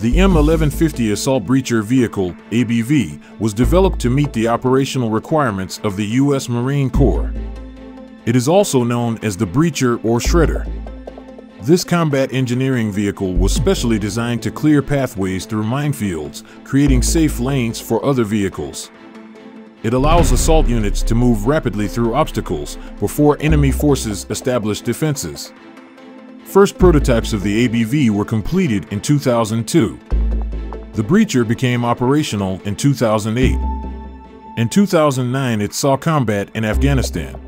The M1150 Assault Breacher Vehicle, ABV, was developed to meet the operational requirements of the U.S. Marine Corps. It is also known as the Breacher or Shredder. This combat engineering vehicle was specially designed to clear pathways through minefields, creating safe lanes for other vehicles. It allows assault units to move rapidly through obstacles before enemy forces establish defenses. First prototypes of the ABV were completed in 2002. The Breacher became operational in 2008. In 2009, it saw combat in Afghanistan.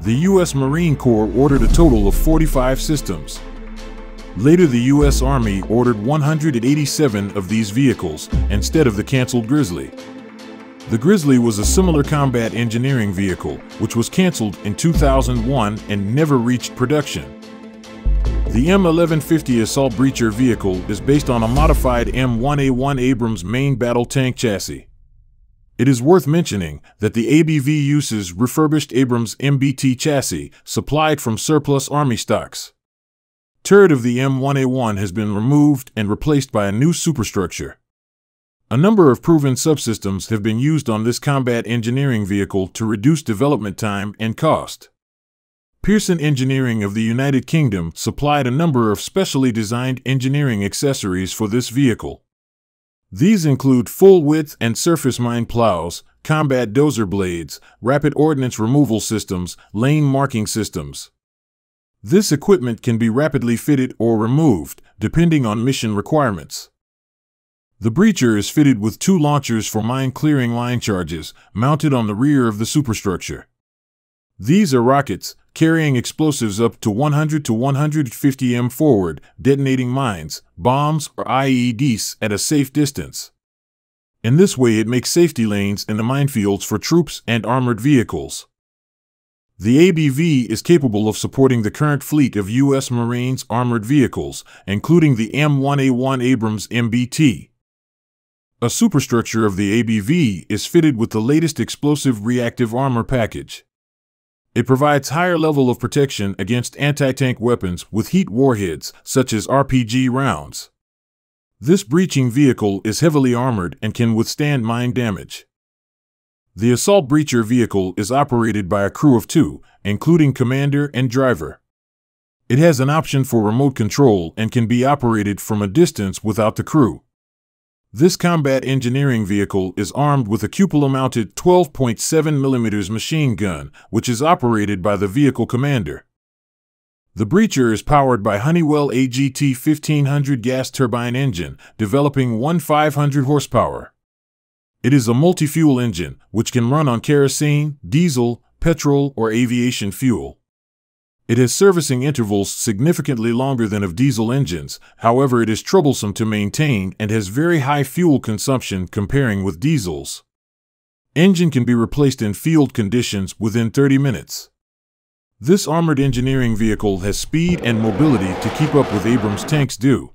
The U.S. Marine Corps ordered a total of 45 systems. Later, the U.S. Army ordered 187 of these vehicles instead of the canceled Grizzly. The Grizzly was a similar combat engineering vehicle, which was canceled in 2001 and never reached production. The M1150 assault breacher vehicle is based on a modified M1A1 Abrams main battle tank chassis. It is worth mentioning that the ABV uses refurbished Abrams MBT chassis supplied from surplus Army stocks. Turret of the M1A1 has been removed and replaced by a new superstructure. A number of proven subsystems have been used on this combat engineering vehicle to reduce development time and cost. Pearson Engineering of the United Kingdom supplied a number of specially designed engineering accessories for this vehicle. These include full width and surface mine plows, combat dozer blades, rapid ordnance removal systems, lane marking systems. This equipment can be rapidly fitted or removed, depending on mission requirements. The breacher is fitted with two launchers for mine clearing line charges, mounted on the rear of the superstructure. These are rockets, carrying explosives up to 100 to 150 m forward, detonating mines, bombs, or IEDs at a safe distance. In this way, it makes safety lanes in the minefields for troops and armored vehicles. The ABV is capable of supporting the current fleet of U.S. Marines armored vehicles, including the M1A1 Abrams MBT. A superstructure of the ABV is fitted with the latest explosive reactive armor package. It provides higher level of protection against anti-tank weapons with heat warheads, such as RPG rounds. This breaching vehicle is heavily armored and can withstand mine damage. The assault breacher vehicle is operated by a crew of two, including commander and driver. It has an option for remote control and can be operated from a distance without the crew. This combat engineering vehicle is armed with a cupola-mounted 12.7mm machine gun, which is operated by the vehicle commander. The breacher is powered by Honeywell AGT 1500 gas turbine engine, developing 1,500 horsepower. It is a multi-fuel engine, which can run on kerosene, diesel, petrol, or aviation fuel. It has servicing intervals significantly longer than of diesel engines, however, it is troublesome to maintain and has very high fuel consumption comparing with diesels. Engine can be replaced in field conditions within 30 minutes. This armored engineering vehicle has speed and mobility to keep up with Abrams tanks do.